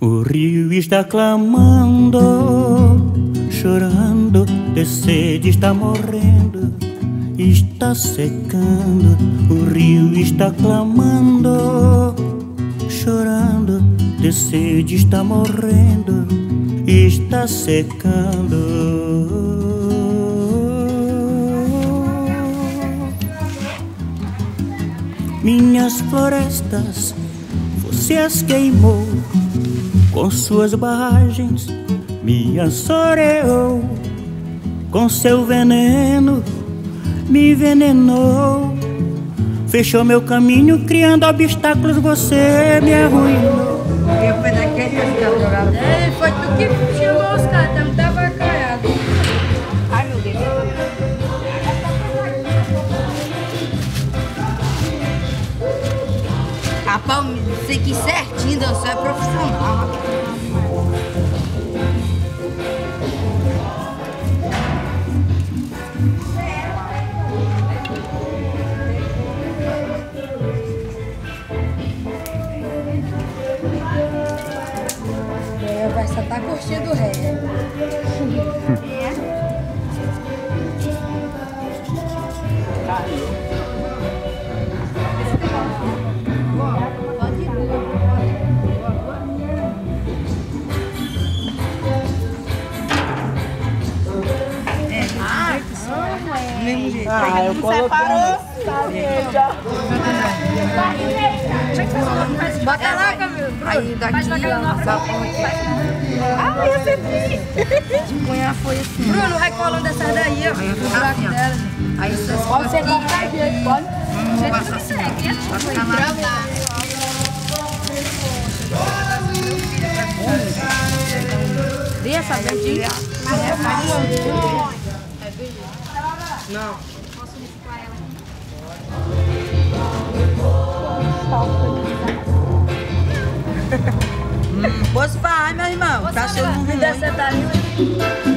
O rio está clamando, chorando, de sede está morrendo, está secando. O rio está clamando, chorando, de sede está morrendo, está secando. Minhas florestas, você as queimou com suas barragens, me assoreou com seu veneno, me envenenou. Fechou meu caminho, criando obstáculos, você me arruinou. Eu fui daquele que foi tu que chamou os caras, tava caiado. Ai, meu Deus. Rapaz, você que certinho, você é profissional. Tá ré. Do mesmo jeito. Ah, eu colocando. Bota lá, Camilo. Aí daqui, não. Ah, eu sempre. Cunha foi assim. Bruno, vai colando essa daí, ó. Aí O buraco assim, ó. dela. Aí vocês Pode ser qualquer jeito, pode. Vamos passar assim. Pra ficar mais... Vê essa verdinha. Não. Falar, meu irmão? Tá achando Me dá daí.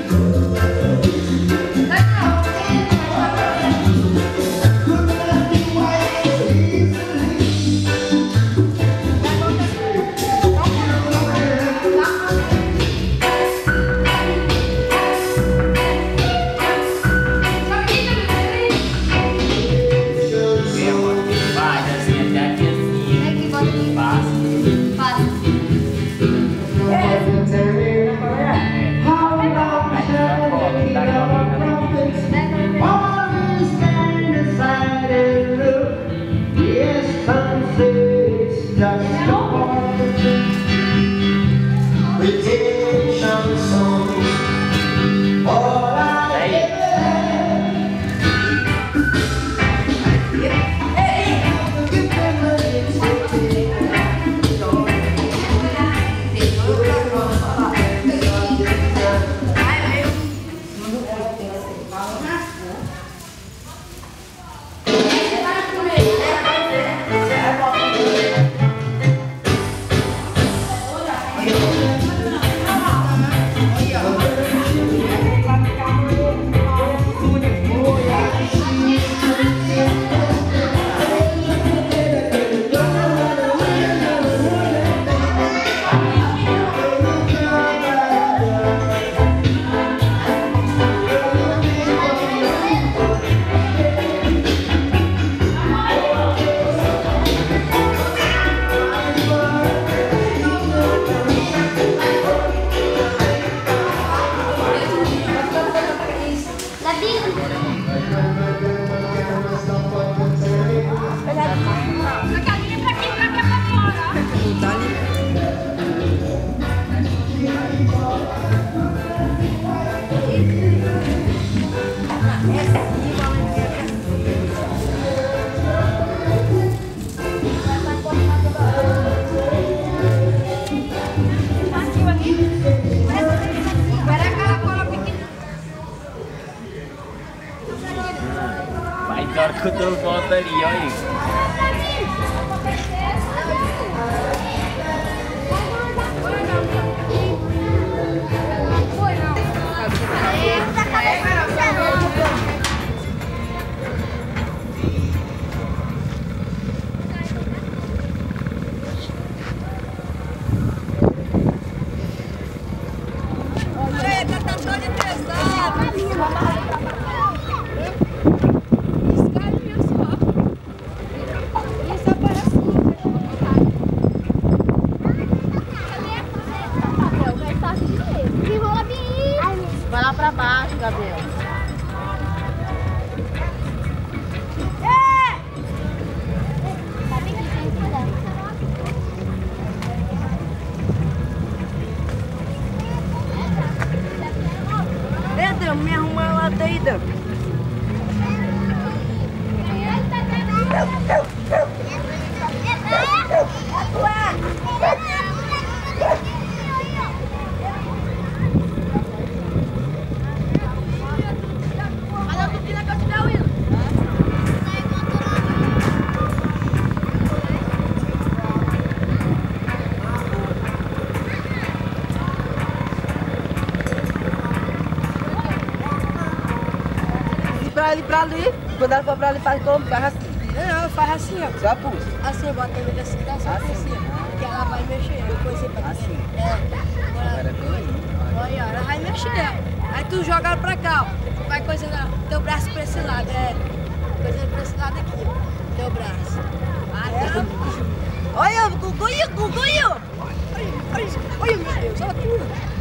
Vai, embora que eu dou lá pra ali, pra quando ela for pra ali, faz como? Faz assim. Não, faz assim, ó. Só puxa. Assim, bota ele assim, dá só Assim. assim. Que ela vai mexer, depois você vai Assim. É. Agora é aí. olha, ela vai mexer. Aí tu joga ela pra cá, ó. Vai coisa lá, teu braço pra esse lado, é. Coisa pra esse lado aqui, ó. Teu braço. Aí ela puxa. Olha, Guguinho! Olha, olha, olha, meu Deus, olha tudo.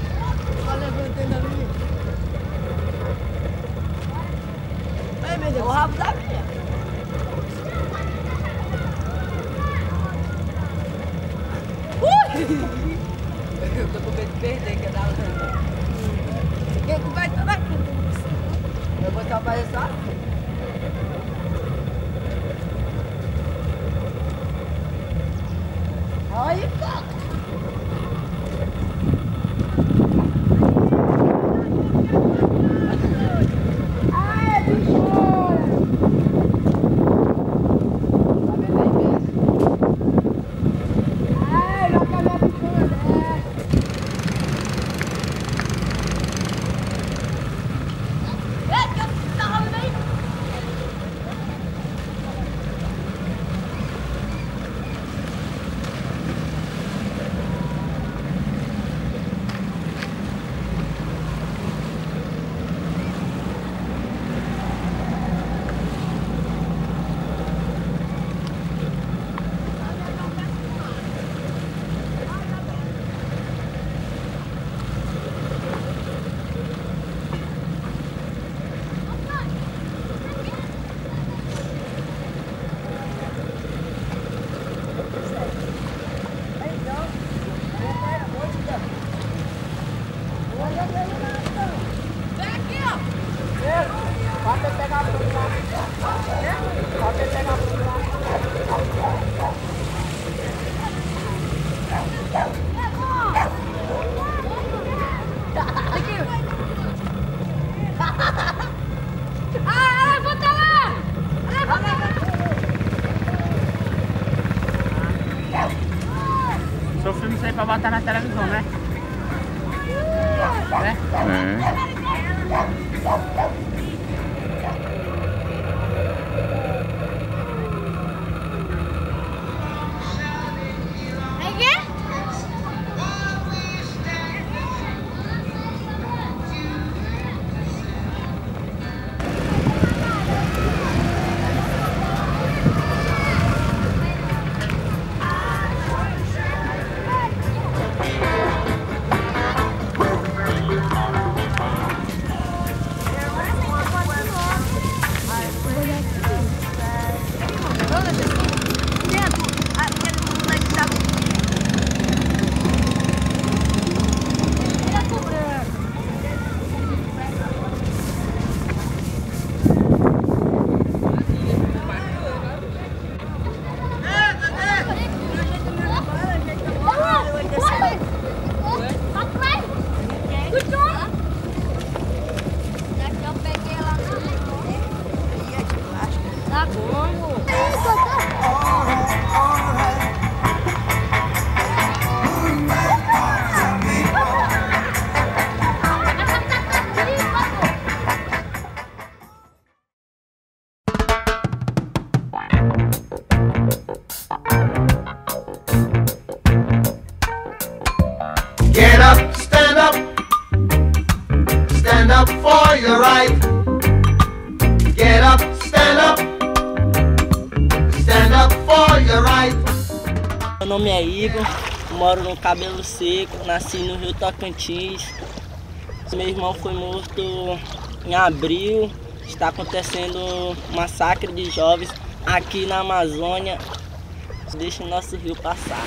ừ. Moro no Cabelo Seco, nasci no Rio Tocantins. Meu irmão foi morto em abril. Está acontecendo um massacre de jovens aqui na Amazônia. Deixa o nosso rio passar.